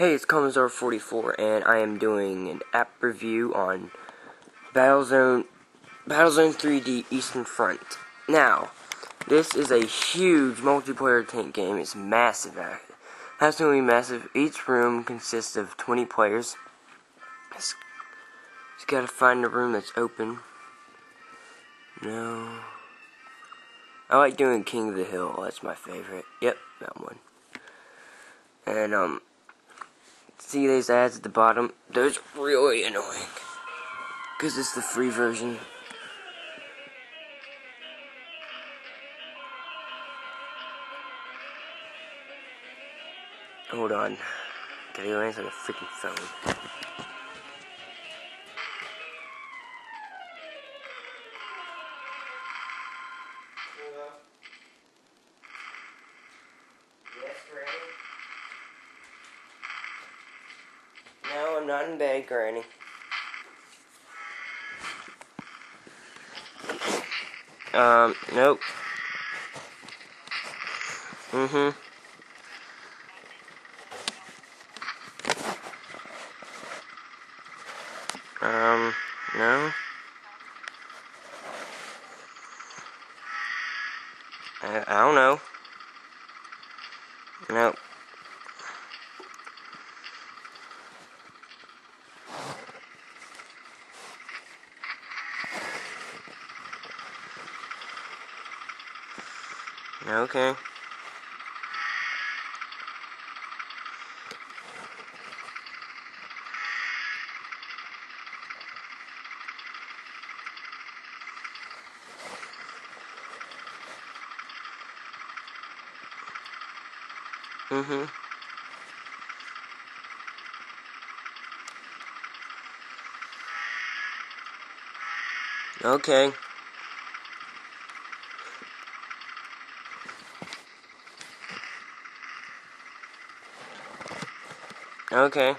Hey, it's Commodore44, and I am doing an app review on Battlezone, Battlezone 3D Eastern Front. Now, this is a huge multiplayer tank game. It's massive. Has massive. Each room consists of 20 players. Just gotta find a room that's open. No. I like doing King of the Hill. That's my favorite. Yep, that one. And, um, see these ads at the bottom? Those are really annoying. Because it's the free version. Hold on. Gotta go answer the freaking phone. Not in bed, Granny. Um, nope. Mm-hmm. Um, no. I, I don't know. Nope. Okay. Mm-hmm. Okay. Okay.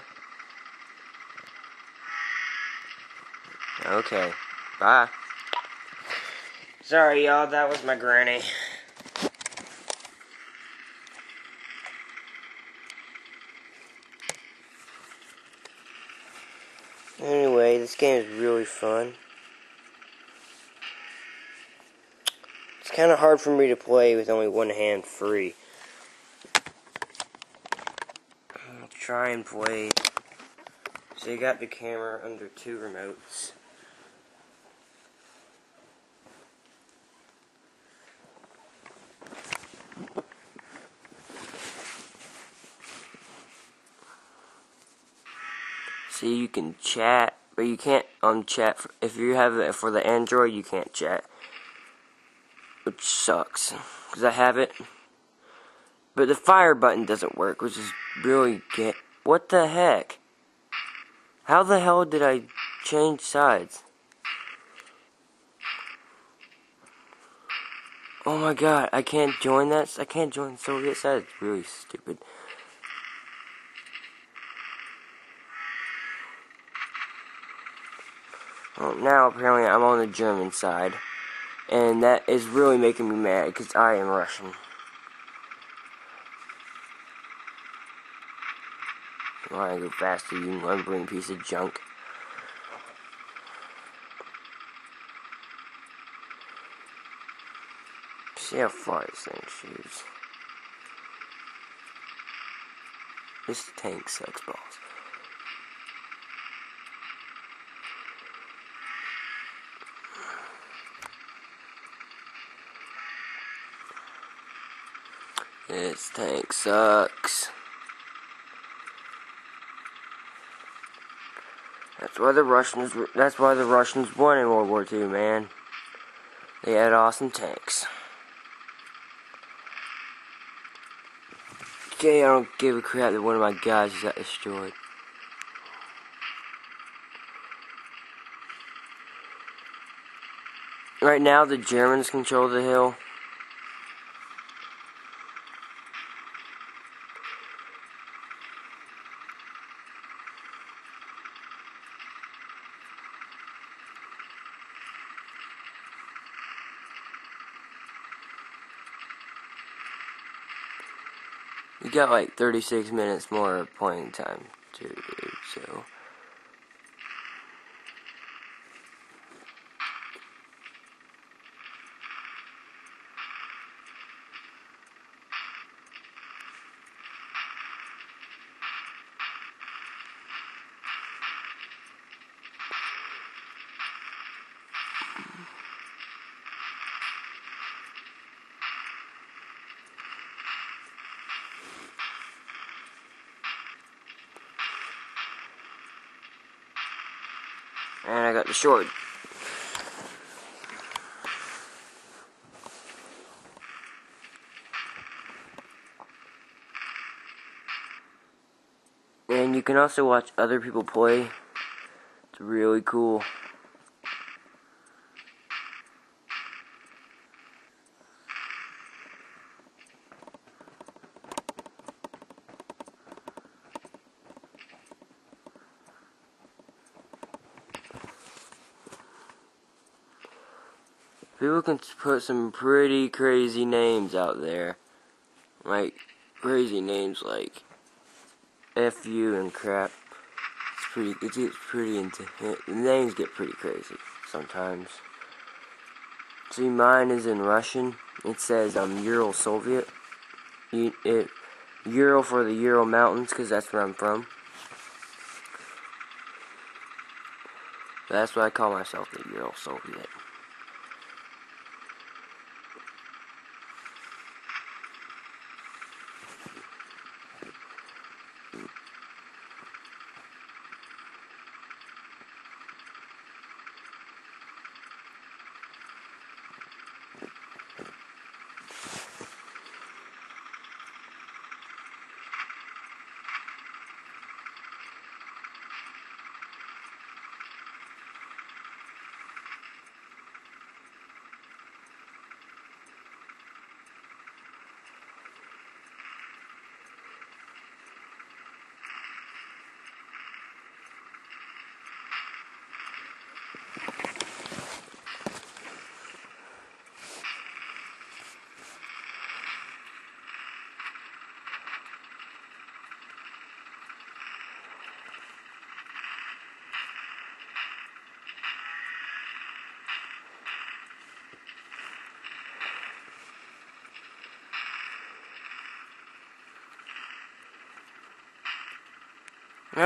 Okay. Bye. Sorry, y'all. That was my granny. Anyway, this game is really fun. It's kind of hard for me to play with only one hand free. Try and play. So you got the camera under two remotes. See, you can chat, but you can't um chat. For, if you have it for the Android, you can't chat, which sucks because I have it. But the fire button doesn't work, which is really get. What the heck? How the hell did I change sides? Oh my god, I can't join that. I can't join Soviet side. It's really stupid. Well, now apparently I'm on the German side. And that is really making me mad because I am Russian. I go faster, you lumbering piece of junk. See how far this thing shoots. This tank sucks balls. This tank sucks. Why the Russians. That's why the Russians won in World War II, man. They had awesome tanks. Okay, I don't give a crap that one of my guys got destroyed. Right now, the Germans control the hill. You got like 36 minutes more playing time to so. And I got the short. And you can also watch other people play. It's really cool. People can put some pretty crazy names out there. Like, crazy names like FU and crap. It's pretty, it gets pretty into, the names get pretty crazy sometimes. See, mine is in Russian. It says um, Ural Soviet. It, Ural for the Ural Mountains, because that's where I'm from. That's why I call myself the Ural Soviet.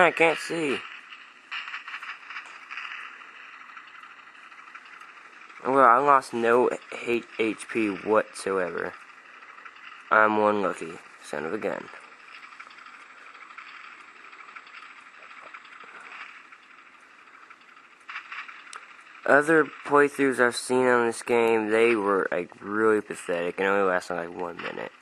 I can't see. Well, I lost no HP whatsoever. I'm one lucky son of a gun. Other playthroughs I've seen on this game, they were like really pathetic and only lasted like one minute.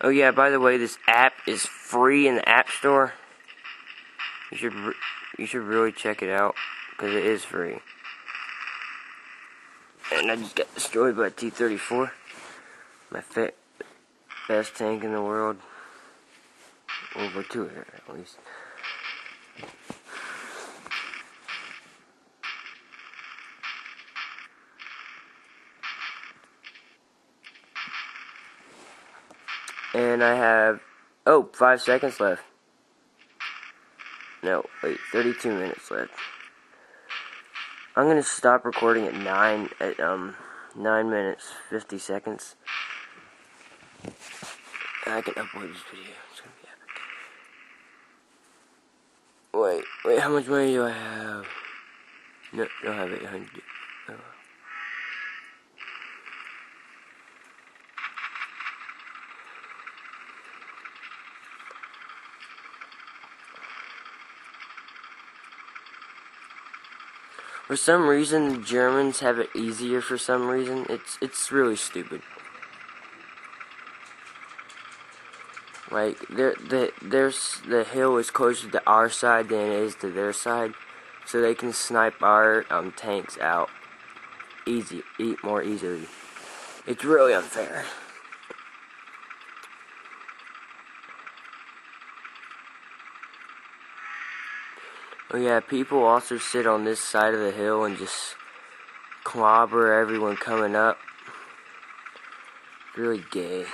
Oh yeah, by the way, this app is free in the App Store. You should you should really check it out because it is free. And I just got destroyed by T-34, my best tank in the world. Over two here, at least. And I have, oh, five seconds left. No, wait, 32 minutes left. I'm gonna stop recording at 9, at, um, 9 minutes, 50 seconds. I can upload this video. It's gonna be epic. Wait, wait, how much money do I have? No, I don't have 800. Oh. For some reason, the Germans have it easier for some reason. It's it's really stupid. Like there the there's the hill is closer to our side than it is to their side, so they can snipe our um, tanks out easy, eat more easily. It's really unfair. Oh yeah, people also sit on this side of the hill and just clobber everyone coming up. really gay.